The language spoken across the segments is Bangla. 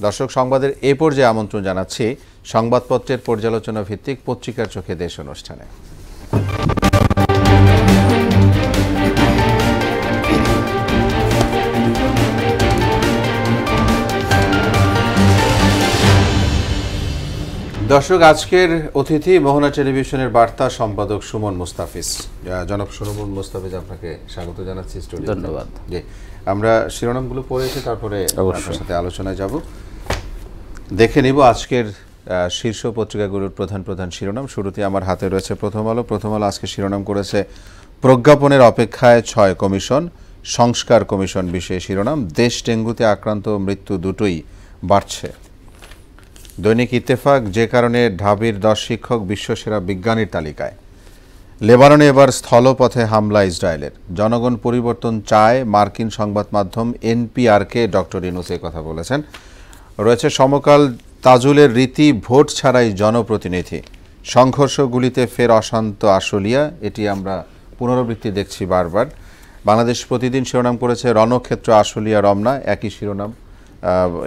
দর্শক সংবাদের এ পর্যায়ে আমন্ত্রণ জানাচ্ছি সংবাদপত্রের পর্যালোচনা ভিত্তিক পত্রিকার চোখে দেশ অনুষ্ঠানে দর্শক আজকের অতিথি মোহনা টেলিভিশনের বার্তা সম্পাদক সুমন মুস্তাফিজ জনাব সুমন মুস্তাফিজ আপনাকে স্বাগত জানাচ্ছি ধন্যবাদ। জি আমরা শিরোনামগুলো পড়েছি তারপরে। আপনার সাথে আলোচনায় যাব দেখে নিব আজকের শীর্ষ পত্রিকাগুলোর প্রধান প্রধান শিরোনাম। শুরুতে আমার হাতে রয়েছে প্রথম আলো। প্রথম আলো আজকে শিরোনাম করেছে প্রজ্ঞাপনের অপেক্ষায় ছয় কমিশন, সংস্কার কমিশন বিষয়ে শিরোনাম। দেশ ডেঙ্গুতে আক্রান্ত, মৃত্যু দুটোই বাড়ছে। দৈনিক ইত্তেফাক, যে কারণে ঢাবির দশ শিক্ষক বিশ্বসেরা বিজ্ঞানীর তালিকায়। লেবাননে এবার স্থলপথে হামলা ইসরায়েলের। জনগণ পরিবর্তন চায়, মার্কিন সংবাদ মাধ্যম এনপিআরকে ডক্টর ইনুস কথা বলেছেন। রয়েছে সমকাল তাজুলের রীতি, ভোট ছাড়াই জনপ্রতিনিধি। সংঘর্ষগুলিতে ফের অশান্ত আশুলিয়া, এটি আমরা পুনরাবৃত্তি দেখছি বারবার। বাংলাদেশ প্রতিদিন শিরোনাম করেছে রণক্ষেত্র আশুলিয়া রমনা, একই শিরোনাম।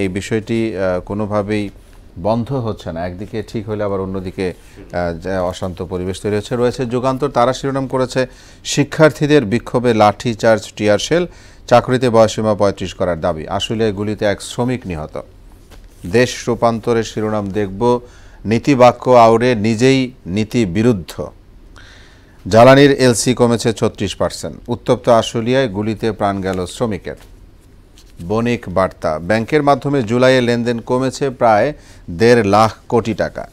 এই বিষয়টি কোনোভাবেই বন্ধ হচ্ছে না। একদিকে ঠিক হলে আবার অন্যদিকে অশান্ত পরিবেশ তৈরি হচ্ছে। রয়েছে যুগান্তর, তারা শিরোনাম করেছে শিক্ষার্থীদের বিক্ষোভে লাঠি চার্জ টিয়ার শেল চাকরিতে বয়সীমা পঁয়ত্রিশ করার দাবি। আসলে গুলিতে এক শ্রমিক নিহত। দেশ রূপান্তরের শিরোনাম দেখব। নীতিবাক্য আউড়ে নিজেই নীতি বিরুদ্ধ জ্বালানির এলসি কমেছে ছত্রিশ পার্সেন্ট। উত্তপ্ত আশুলিয়ায় গুলিতে প্রাণ গেল শ্রমিকের। বণিক বার্তা, ব্যাংকের মাধ্যমে জুলাইয়ে লেনদেন কমেছে প্রায় দেড় লাখ কোটি টাকা।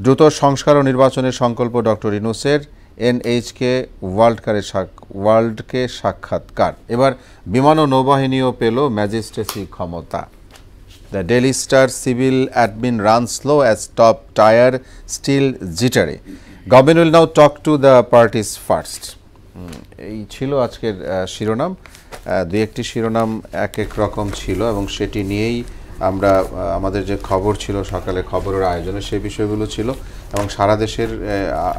দ্রুত সংস্কার ও নির্বাচনের সংকল্প ডক্টর ইনুসের এনএইচকে ওয়ার্ল্ডকারের সাক- ওয়ার্ল্ডকে সাক্ষাৎকার। এবার বিমান ও নৌবাহিনীও পেল ম্যাজিস্ট্রেসি ক্ষমতা। The Daily Star civil admin run slow as top tier still জিটারে government will now talk to the parties first এই ছিল আজকের শিরোনাম। দুই একটি শিরোনাম এক এক রকম ছিল এবং সেটি নিয়েই আমরা আমাদের যে খবর ছিল, সকালে খবরের আয়োজনে সেই বিষয়গুলো ছিল এবং সারা দেশের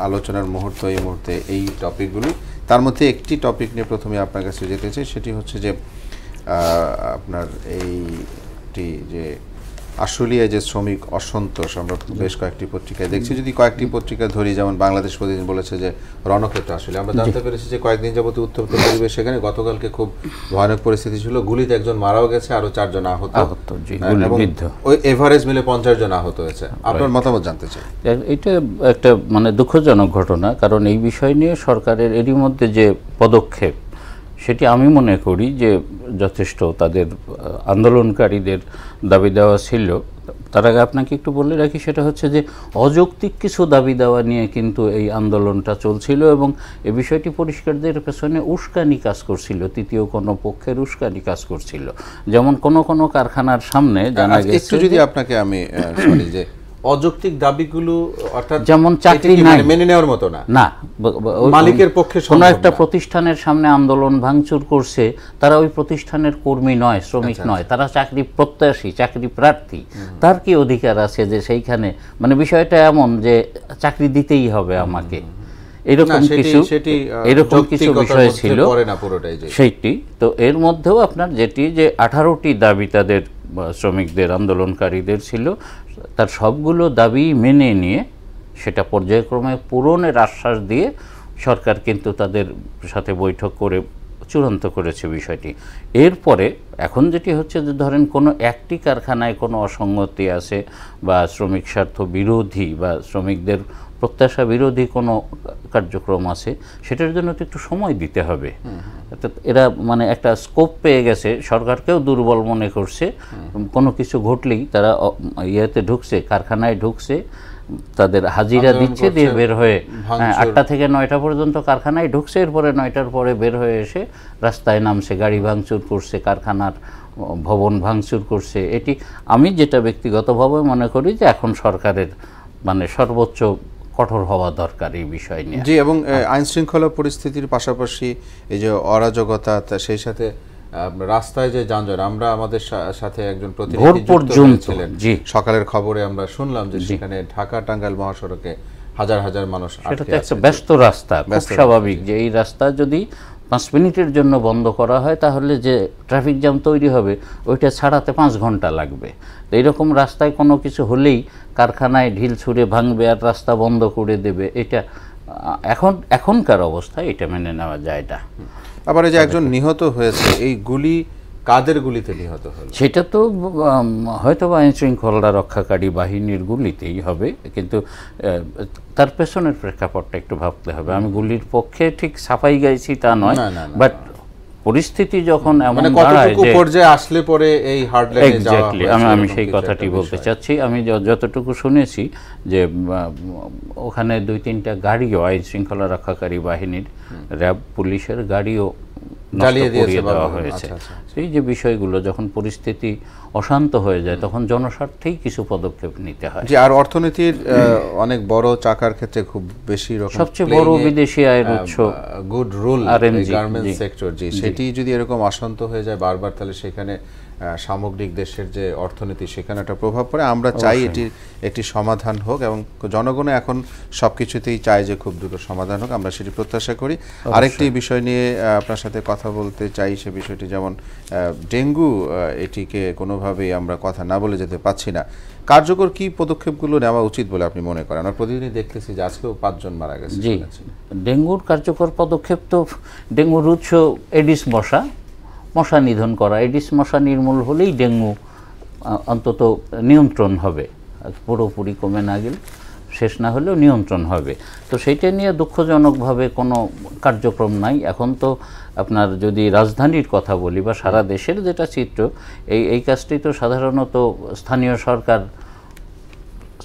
আলোচনার মুহূর্ত এই মুহূর্তে এই টপিকগুলি। তার মধ্যে একটি টপিক নিয়ে প্রথমে আপনার কাছে যেতে চাই, সেটি হচ্ছে যে আপনার আপনার এইটি যে আশুলিয়ায় যে শ্রমিক অসন্তোষ আমরা বেশ কয়েকটি পত্রিকায় দেখছি। যদি কয়েকটি পত্রিকা ধরি যেমন বাংলাদেশ প্রতিদিন বলেছে যে রণক্ষেত্র আসলে আমরা জানতে পেরেছি যে কয়েকদিন যাবত উত্তপ্ত পরিবেশ সেখানে গতকালকে খুব ভয়ানক পরিস্থিতি ছিল। গুলিতে একজন মারাও গেছে আরও চারজন আহত। হ্যাঁ। ওই এভারেজ মিলে পঞ্চাশ জন আহত হয়েছে। আপনার মতামত জানতে চাই। এটা একটা মানে দুঃখজনক ঘটনা কারণ এই বিষয় নিয়ে সরকারের এরই মধ্যে যে পদক্ষেপ সেটি আমি মনে করি যে যথেষ্ট তাদের আন্দোলনকারীদের দাবি দেওয়া ছিল। তার আগে আপনাকে একটু বলে রাখি সেটা হচ্ছে যে অযৌক্তিক কিছু দাবি দেওয়া নিয়ে কিন্তু এই আন্দোলনটা চলছিল এবং এ বিষয়টি পরিষ্কারদের পেছনে উস্কানি কাজ করছিল তৃতীয় কোনো পক্ষের উস্কানি কাজ করছিল। যেমন কোনো কোনো কারখানার সামনে জানা গেছে একটু যদি আপনাকে আমি যে অযৌক্তিক দাবিগুলো অর্থাৎ যেমন চাকরি নাই। মানে মেনে নেওয়ার মতো না? না মালিকের পক্ষে কোনো একটা প্রতিষ্ঠানের সামনে আন্দোলন ভাঙচুর করছে তারা ওই প্রতিষ্ঠানের কর্মী নয় শ্রমিক আচ্ছা, নয় তারা চাকরি প্রত্যাশী চাকরি প্রার্থী। তার কি অধিকার আছে যে সেইখানে? মানে বিষয়টা এমন যে চাকরি দিতেই হবে আমাকে। এরকম কিছু সেটি, এরকম কিছু বিষয় ছিল। সেইটি। তো এর মধ্যেও আপনার যেটি যে আঠারোটি দাবি তাদের শ্রমিকদের আন্দোলনকারীদের ছিল তার সবগুলো দাবি মেনে নিয়ে সেটা পর্যায়ক্রমে পূরণের আশ্বাস দিয়ে সরকার কিন্তু তাদের সাথে বৈঠক করে চূড়ান্ত করেছে বিষয়টি। এরপরে এখন যেটি হচ্ছে যে ধরেন কোনো একটি কারখানায় কোনো অসঙ্গতি আছে বা শ্রমিক স্বার্থ বিরোধী বা শ্রমিকদের প্রত্যাশা বিরোধী কোনো কার্যক্রম আছে সেটার জন্য তো একটু সময় দিতে হবে। অর্থাৎ এরা মানে একটা স্কোপ পেয়ে গেছে সরকারকেও দুর্বল মনে করছে। কোনো কিছু ঘটলেই তারা ইয়েতে ঢুকছে কারখানায় ঢুকছে তাদের হাজিরা দিচ্ছে দিয়ে বের হয়ে হ্যাঁ, আটটা থেকে নয়টা পর্যন্ত কারখানায় ঢুকছে এরপরে নয়টার পরে বের হয়ে এসে রাস্তায় নামছে গাড়ি ভাঙচুর করছে কারখানার ভবন ভাঙচুর করছে। এটি আমি যেটা ব্যক্তিগতভাবে মনে করি যে এখন সরকারের মানে সর্বোচ্চ কঠোর হওয়া দরকার এই বিষয় নিয়ে জি এবং আইন শৃঙ্খলা পরিস্থিতির পাশাপাশি এই যে অরাজকতা সেই সাথে রাস্তায় যে যানজট আমরা আমাদের সাথে একজন প্রতিনিধি ছিলেন পর্যন্ত, হয়েছিলেন। জি। সকালের খবরে আমরা শুনলাম যে সেখানে ঢাকা টাঙ্গাইল মহাসড়কে হাজার হাজার মানুষ সেটা তো একটা ব্যস্ত রাস্তা খুব ব্যস্ত রাস্তা, স্বাভাবিক যে এই রাস্তা যদি পাঁচ মিনিটের জন্য বন্ধ করা হয়, তাহলে যে ট্রাফিক জ্যাম তৈরি হবে, ওইটা ছাড়াতে পাঁচ ঘণ্টা লাগবে। তো এইরকম রাস্তায় কোনো কিছু হলেই কারখানায় ঢিল ছুঁড়ে ভাঙবে আর রাস্তা বন্ধ করে দেবে, এটা, এখন, এখনকার অবস্থা এটা মেনে নেওয়া যায় না। আবার এই যে একজন নিহত হয়েছে, এই গুলি কাদের গুলিতে নিহত হলো? সেটা তো হয়তো বা আইন শৃঙ্খলা রক্ষাকারী বাহিনীর গুলিতেই হবে কিন্তু তার পেছনের প্রেক্ষাপটটা একটু ভাবতে হবে। আমি গুলির পক্ষে ঠিক সাফাই গাইছি তা নয় বাট পরিস্থিতি যখন এমন মানে দাঁড়ায় যে পর্যায়ে আসলে পরে এই হার্ডলাইনে যাওয়া আমি আমি সেই কথাটি বলতে চাচ্ছি। আমি যতটুকু শুনেছি যে ওখানে দুই তিনটা গাড়িও আইন শৃঙ্খলা রক্ষাকারী বাহিনীর র্যাব পুলিশের গাড়িও জ্বালিয়ে দেওয়া হয়েছে। আচ্ছা, আচ্ছা। যে বিষয়গুলো যখন পরিস্থিতি অশান্ত হয়ে যায় তখন জনস্বার্থেই কিছু পদক্ষেপ নিতে হয়। যে আর অর্থনীতির অনেক বড় চাকার ক্ষেত্রে খুব বেশি রকম সবচেয়ে বড় বিদেশি আয়ের উৎস গুড রুল গার্মেন্টস সেক্টর জি। সেটি যদি এরকম অশান্ত হয়ে যায় বারবার তাহলে সেখানে সামগ্রিক দেশের যে অর্থনীতি সেখানে একটা প্রভাব পড়ে। আমরা চাই এটির একটি সমাধান হোক এবং জনগণ এখন সবকিছুতেই চায় যে খুব দ্রুত সমাধান হোক। আমরা সেটি প্রত্যাশা করি। আরেকটি বিষয় নিয়ে আপনার সাথে কথা বলতে চাই সে বিষয়টি যেমন ডেঙ্গু এটিকে কোনোভাবেই আমরা কথা না বলে যেতে পাচ্ছি না। কার্যকর কি পদক্ষেপগুলো নেওয়া উচিত বলে আপনি মনে করেন? আমরা প্রতিদিনই দেখতেছি যে আজকেও পাঁচজন মারা গেছে জি। ডেঙ্গুর কার্যকর পদক্ষেপ তো ডেঙ্গুর উৎস এডিস মশা মশা নিধন করা এডিস মশা নির্মূল হলেই ডেঙ্গু অন্তত নিয়ন্ত্রণ হবে। পুরোপুরি কমে না গেলে শেষ না হলেও নিয়ন্ত্রণ হবে। তো সেইটা নিয়ে দুঃখজনকভাবে কোনো কার্যক্রম নাই। এখন তো আপনার যদি রাজধানীর কথা বলি বা সারা দেশের যেটা চিত্র, এই এই কাজটি তো সাধারণত স্থানীয় সরকার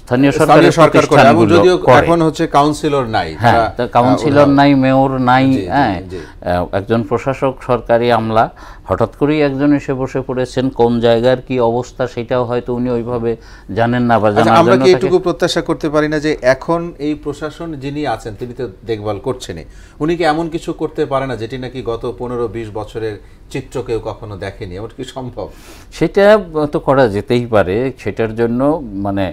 স্থানীয় সরকার করে এবং প্রতিষ্ঠানগুলো যদিও এখন হচ্ছে কাউন্সিলর নাই হ্যাঁ কাউন্সিলর নাই মেয়র নাই হ্যাঁ। একজন প্রশাসক সরকারি আমলা হঠাৎ করেই একজন এসে বসে পড়েছেন কোন জায়গার কি অবস্থা সেটাও হয়তো উনি ওইভাবে জানেন না বা আচ্ছা, জানার আমরা কি এটুকু প্রত্যাশা করতে পারি না যে এখন এই প্রশাসন যিনি আছেন তিনি তো দেখভাল করছেনই উনি কি এমন কিছু করতে পারে না যেটি নাকি গত পনেরো বিশ বছরের চিত্র কেউ কখনো দেখেনি? এমন কি সম্ভব? সেটা তো করা যেতেই পারে সেটার জন্য মানে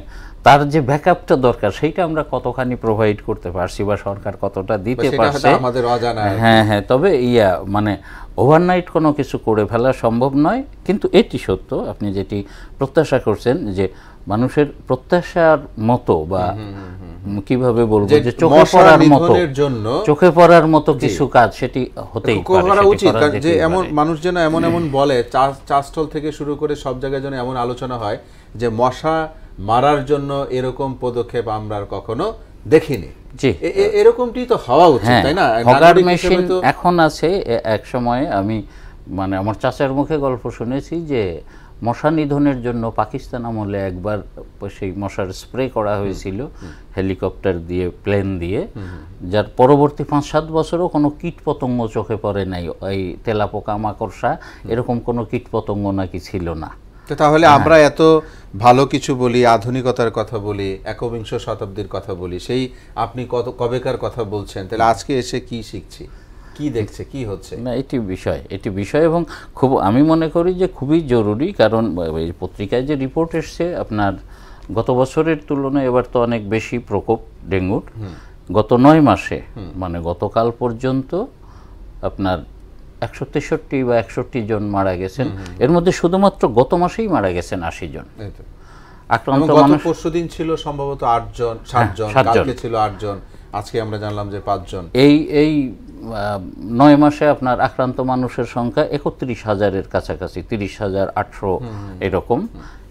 তার যে ব্যাকআপটা দরকার সেইটা আমরা কতখানি প্রোভাইড করতে পারছি বা সরকার কতটা দিতে পারছে আমাদের অজানা হ্যাঁ হ্যাঁ তবে ইয়া মানে ওভারনাইট কোনো কিছু করে ফেলা সম্ভব নয় কিন্তু এটি সত্য আপনি যেটি প্রত্যাশা করছেন যে মানুষের প্রত্যাশার মতো বা কীভাবে বলব যে চোখে পড়ার মতো জন্য চোখে পড়ার মতো কিছু কাজ সেটি হতেই পারে করা উচিত যে এমন মানুষ যেন এমন এমন বলে চা- চাষস্থল থেকে শুরু করে সব জায়গায় যেন এমন আলোচনা হয় যে মশা মারার জন্য এরকম পদক্ষেপ আমরা আর কখনো দেখিনি। এরকমটি তো হওয়া উচিত হ্যাঁ তাই না? হগার মেশিন এখন আছে এক সময় আমি মানে আমার চাচার মুখে গল্প শুনেছি যে মশা নিধনের জন্য পাকিস্তান আমলে একবার সেই মশার স্প্রে করা হয়েছিল হেলিকপ্টার দিয়ে প্লেন দিয়ে। যার পরবর্তী পাঁচ সাত বছরও কোনো কীট পতঙ্গ চোখে পড়ে নাই। এই তেলাপোকা মাকড়সা এরকম কোনো কীট পতঙ্গ নাকি ছিল না। তো তাহলে আমরা এত ভালো কিছু বলি আধুনিকতার কথা বলি একবিংশ শতাব্দীর কথা বলি সেই আপনি কত কবেকার কথা বলছেন তাহলে আজকে এসে কি শিখছি? কি দেখছে কি হচ্ছে? না এটি বিষয় এটি বিষয় এবং খুব আমি মনে করি যে খুবই জরুরি কারণ এই পত্রিকায় যে রিপোর্ট এসছে আপনার গত বছরের তুলনায় এবার তো অনেক বেশি প্রকোপ ডেঙ্গুর। গত নয় মাসে মানে গতকাল পর্যন্ত আপনার একশো তেষট্টি বা একষট্টি জন মারা গেছেন। এর মধ্যে শুধুমাত্র গত মাসেই মারা গেছেন আশি জন। আক্রান্ত মানুষ পরশুদিন ছিল সম্ভবত আটজন সাতজন সাতজন। কালকে ছিল আটজন আজকে আমরা জানলাম যে পাঁচজন এই এই নয় মাসে আপনার আক্রান্ত মানুষের সংখ্যা একত্রিশ হাজারের কাছাকাছি তিরিশ হাজার আটশো এরকম।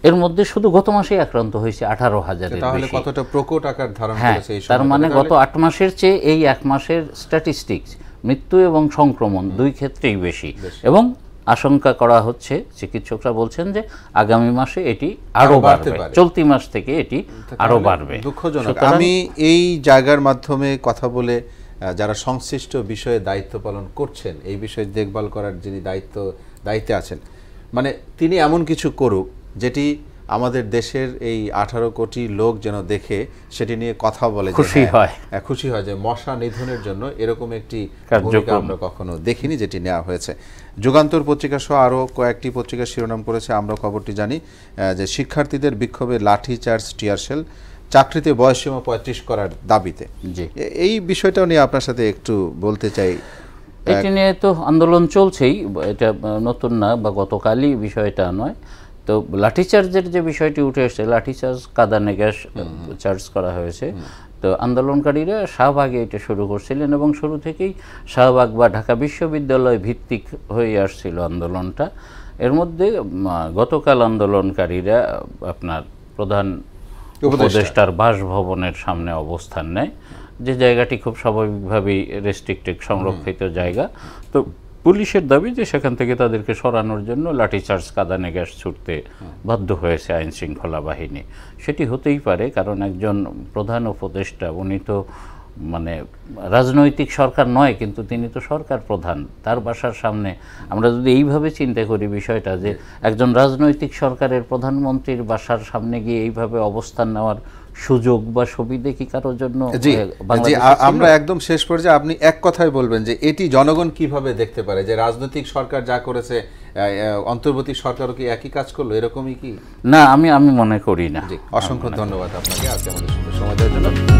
এর মধ্যে শুধু গত মাসেই আক্রান্ত হয়েছে আঠারো হাজারের তাহলে কতটা প্রকট আকার ধারণ হ্যাঁ করেছে এই তার মানে গত আট মাসের চেয়ে এই এক মাসের স্ট্যাটিস্টিক্স মৃত্যু এবং সংক্রমণ দুই ক্ষেত্রেই বেশি। এবং আশঙ্কা করা হচ্ছে চিকিৎসকরা বলছেন যে আগামী মাসে এটি আরও বাড়তে বাড়বে। পারে। চলতি মাস থেকে এটি আরও বাড়বে। দুঃখজনক। আমি এই জায়গার মাধ্যমে কথা বলে যারা সংশ্লিষ্ট বিষয়ে দায়িত্ব পালন করছেন এই বিষয়ে দেখভাল করার যিনি দায়িত্ব দায়িত্বে আছেন মানে তিনি এমন কিছু করুক যেটি আমাদের দেশের এই আঠারো কোটি লোক যেন দেখে সেটি নিয়ে কথা বলে খুশি হ্যাঁ, হয়। হ্যাঁ, খুশি হয় যে মশা নিধনের জন্য এরকম একটি ভূমিকা আমরা কখনো দেখিনি যেটি নেওয়া হয়েছে। যুগান্তর পত্রিকা সহ আরও কয়েকটি পত্রিকা শিরোনাম করেছে আমরা খবরটি জানি যে শিক্ষার্থীদের বিক্ষোভে লাঠি চার্জ টিয়ারশেল চাকরিতে বয়সসীমা পঁয়ত্রিশ করার দাবিতে। জি। এই বিষয়টাও নিয়ে আপনার সাথে একটু বলতে চাই। এটি নিয়ে তো আন্দোলন চলছেই এটা নতুন না বা গতকালই বিষয়টা নয়। তো লাঠিচার্জের যে বিষয়টি উঠে এসেছে লাঠিচার্জ কাদানে গ্যাস চার্জ করা হয়েছে। তো আন্দোলনকারীরা শাহবাগে এটা শুরু করছিলেন এবং শুরু থেকেই শাহবাগ বা ঢাকা বিশ্ববিদ্যালয় ভিত্তিক হয়ে আসছিল আন্দোলনটা। এর মধ্যে গতকাল আন্দোলনকারীরা আপনার প্রধান উপদেষ্টার বাসভবনের সামনে অবস্থান নেয়। যে জায়গাটি খুব স্বাভাবিকভাবেই রেস্ট্রিক্টেড সংরক্ষিত জায়গা। তো পুলিশের দাবি যে সেখান থেকে তাদেরকে সরানোর জন্য লাঠিচার্জ, কাদানে গ্যাস ছুটতে বাধ্য হয়েছে আইন শৃঙ্খলা বাহিনী। সেটি হতেই পারে কারণ একজন প্রধান উপদেষ্টা, উনি তো মানে রাজনৈতিক সরকার নয়, কিন্তু তিনি তো সরকার প্রধান। তার বাসার সামনে আমরা যদি এইভাবে চিন্তা করি বিষয়টা যে একজন রাজনৈতিক সরকারের প্রধানমন্ত্রীর বাসার সামনে গিয়ে এইভাবে অবস্থান নেওয়ার সুযোগ বা সুবিধে কি কারোর জন্য? আমরা একদম শেষ পর্যায়ে আপনি এক কথায় বলবেন যে এটি জনগণ কীভাবে দেখতে পারে? যে রাজনৈতিক সরকার যা করেছে অন্তর্বর্তী সরকারও কি একই কাজ করল? এরকমই কি? না আমি আমি মনে করি না। অসংখ্য ধন্যবাদ আপনাকে। আজকে আমাদের সঙ্গে সময় দেওয়ার জন্য।